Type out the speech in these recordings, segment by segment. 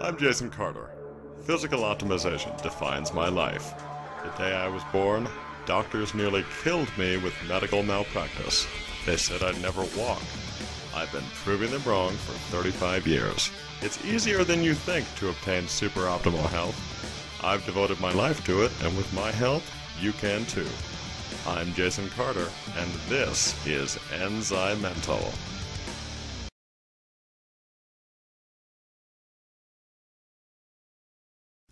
I'm Jason Carter. Physical optimization defines my life. The day I was born, doctors nearly killed me with medical malpractice. They said I'd never walk. I've been proving them wrong for 35 years. It's easier than you think to obtain super optimal health. I've devoted my life to it, and with my help, you can too. I'm Jason Carter, and this is Enzymental.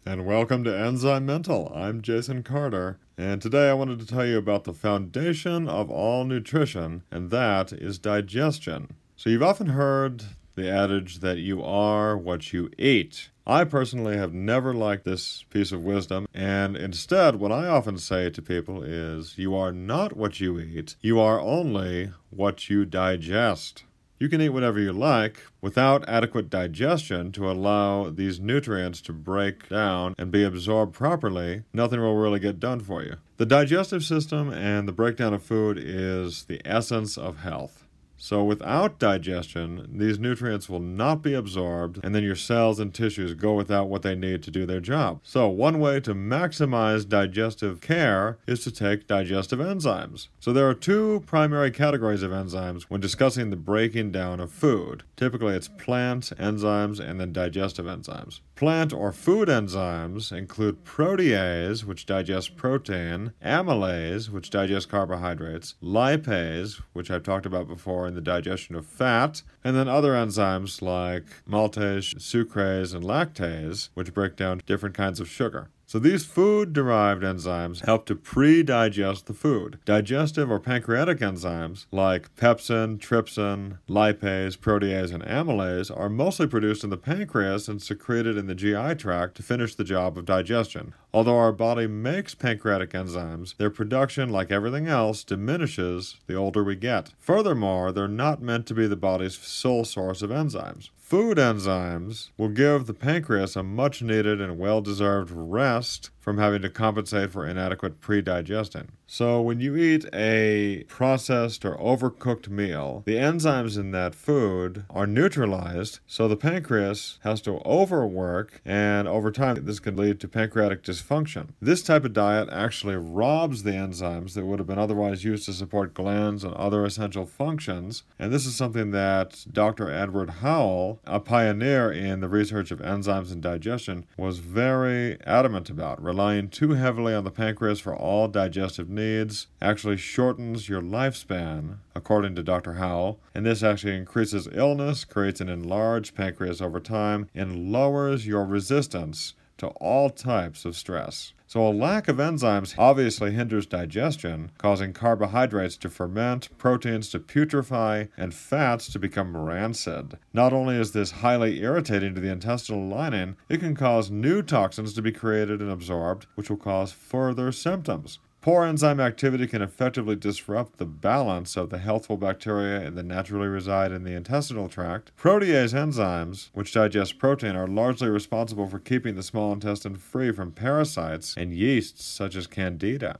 And welcome to Enzymental. I'm Jason Carter, and today I wanted to tell you about the foundation of all nutrition, and that is digestion. So, you've often heard the adage that you are what you eat. I personally have never liked this piece of wisdom, and instead, what I often say to people is you are not what you eat, you are only what you digest. You can eat whatever you like without adequate digestion to allow these nutrients to break down and be absorbed properly. Nothing will really get done for you. The digestive system and the breakdown of food is the essence of health. So, without digestion, these nutrients will not be absorbed, and then your cells and tissues go without what they need to do their job. So, one way to maximize digestive care is to take digestive enzymes. So, there are two primary categories of enzymes when discussing the breaking down of food. Typically, it's plant enzymes and then digestive enzymes. Plant or food enzymes include protease, which digests protein, amylase, which digests carbohydrates, lipase, which I've talked about before in the digestion of fat, and then other enzymes like maltase, sucrase, and lactase, which break down different kinds of sugar. So these food derived enzymes help to pre digest the food. Digestive or pancreatic enzymes like pepsin, trypsin, lipase, protease, and amylase are mostly produced in the pancreas and secreted in the GI tract to finish the job of digestion. Although our body makes pancreatic enzymes, their production, like everything else, diminishes the older we get. Furthermore, they're not meant to be the body's sole source of enzymes. Food enzymes will give the pancreas a much needed and well deserved rest from having to compensate for inadequate pre-digesting. So when you eat a processed or overcooked meal, the enzymes in that food are neutralized, so the pancreas has to overwork, and over time this can lead to pancreatic dysfunction. This type of diet actually robs the enzymes that would have been otherwise used to support glands and other essential functions, and this is something that Dr. Edward Howell, a pioneer in the research of enzymes and digestion, was very adamant about relying too heavily on the pancreas for all digestive needs actually shortens your lifespan, according to Dr. Howell, and this actually increases illness, creates an enlarged pancreas over time, and lowers your resistance to all types of stress. So, a lack of enzymes obviously hinders digestion, causing carbohydrates to ferment, proteins to putrefy, and fats to become rancid. Not only is this highly irritating to the intestinal lining, it can cause new toxins to be created and absorbed, which will cause further symptoms. Poor enzyme activity can effectively disrupt the balance of the healthful bacteria that naturally reside in the intestinal tract. Protease enzymes, which digest protein, are largely responsible for keeping the small intestine free from parasites and yeasts such as Candida.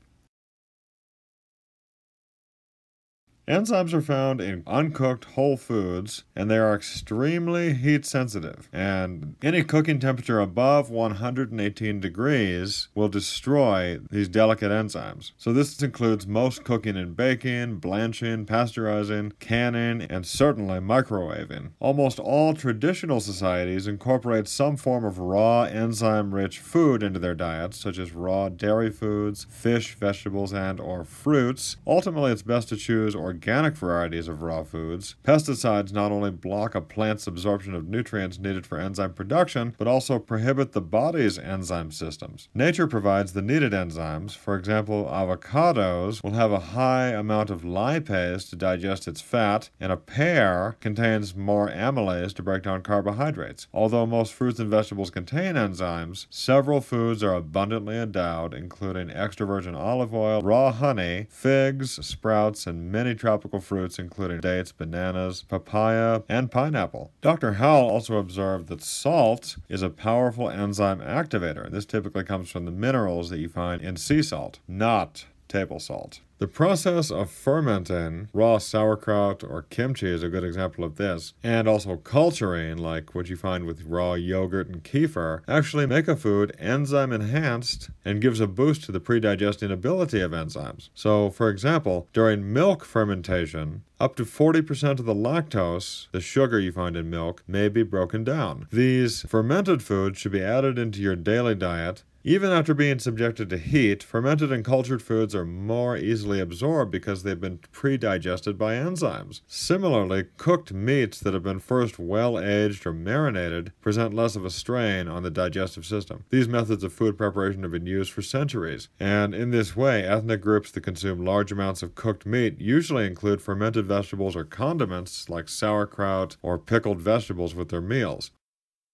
Enzymes are found in uncooked whole foods and they are extremely heat sensitive. And any cooking temperature above 118 degrees will destroy these delicate enzymes. So, this includes most cooking and baking, blanching, pasteurizing, canning, and certainly microwaving. Almost all traditional societies incorporate some form of raw enzyme rich food into their diets, such as raw dairy foods, fish, vegetables, and or fruits. Ultimately, it's best to choose organic organic varieties of raw foods, pesticides not only block a plant's absorption of nutrients needed for enzyme production, but also prohibit the body's enzyme systems. Nature provides the needed enzymes. For example, avocados will have a high amount of lipase to digest its fat, and a pear contains more amylase to break down carbohydrates. Although most fruits and vegetables contain enzymes, several foods are abundantly endowed, including extra virgin olive oil, raw honey, figs, sprouts, and many tropical fruits including dates, bananas, papaya, and pineapple. Dr. Howell also observed that salt is a powerful enzyme activator. This typically comes from the minerals that you find in sea salt, not table salt. The process of fermenting, raw sauerkraut or kimchi is a good example of this, and also culturing, like what you find with raw yogurt and kefir, actually make a food enzyme enhanced and gives a boost to the pre-digesting ability of enzymes. So, for example, during milk fermentation, up to 40% of the lactose, the sugar you find in milk, may be broken down. These fermented foods should be added into your daily diet even after being subjected to heat, fermented and cultured foods are more easily absorbed because they've been pre-digested by enzymes. Similarly, cooked meats that have been first well aged or marinated present less of a strain on the digestive system. These methods of food preparation have been used for centuries, and in this way, ethnic groups that consume large amounts of cooked meat usually include fermented vegetables or condiments like sauerkraut or pickled vegetables with their meals.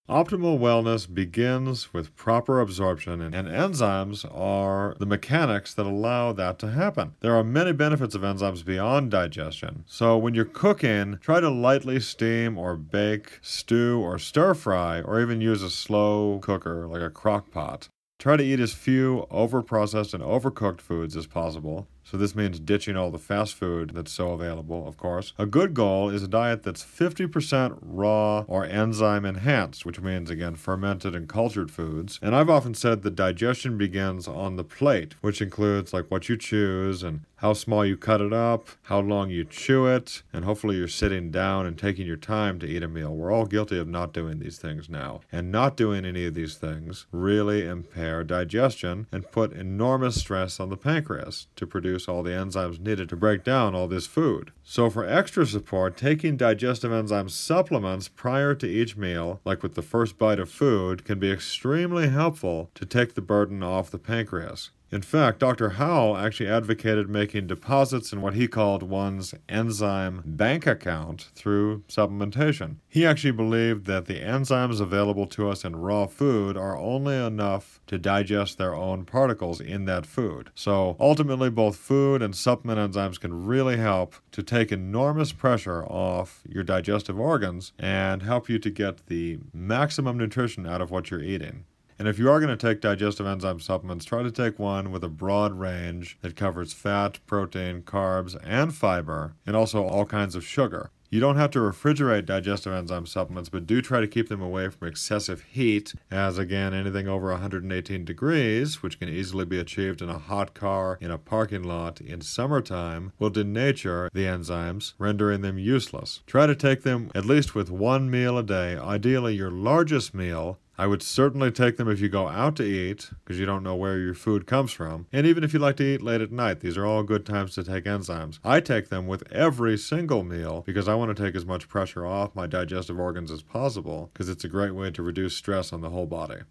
Optimal wellness begins with proper absorption, and enzymes are the mechanics that allow that to happen. There are many benefits of enzymes beyond digestion. So, when you're cooking, try to lightly steam or bake, stew or stir fry, or even use a slow cooker like a crock pot. Try to eat as few overprocessed and overcooked foods as possible. So this means ditching all the fast food that's so available, of course. A good goal is a diet that's 50% raw or enzyme enhanced, which means, again, fermented and cultured foods. And I've often said that digestion begins on the plate, which includes like what you choose and how small you cut it up, how long you chew it, and hopefully you're sitting down and taking your time to eat a meal. We're all guilty of not doing these things now. And not doing any of these things really impair digestion and put enormous stress on the pancreas to produce produce all the enzymes needed to break down all this food. So, for extra support, taking digestive enzyme supplements prior to each meal, like with the first bite of food, can be extremely helpful to take the burden off the pancreas. In fact, Dr. Howell actually advocated making deposits in what he called one's enzyme bank account through supplementation. He actually believed that the enzymes available to us in raw food are only enough to digest their own particles in that food. So ultimately, both food and supplement enzymes can really help to take enormous pressure off your digestive organs and help you to get the maximum nutrition out of what you're eating. And if you are going to take digestive enzyme supplements, try to take one with a broad range that covers fat, protein, carbs, and fiber, and also all kinds of sugar. You don't have to refrigerate digestive enzyme supplements, but do try to keep them away from excessive heat, as again, anything over 118 degrees, which can easily be achieved in a hot car in a parking lot in summertime, will denature the enzymes, rendering them useless. Try to take them at least with one meal a day, ideally your largest meal I would certainly take them if you go out to eat, because you don't know where your food comes from. And even if you like to eat late at night, these are all good times to take enzymes. I take them with every single meal because I want to take as much pressure off my digestive organs as possible, because it's a great way to reduce stress on the whole body.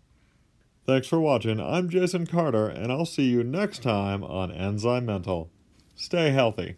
Thanks for watching. I'm Jason Carter, and I'll see you next time on Enzymental. Stay healthy.